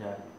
Yeah.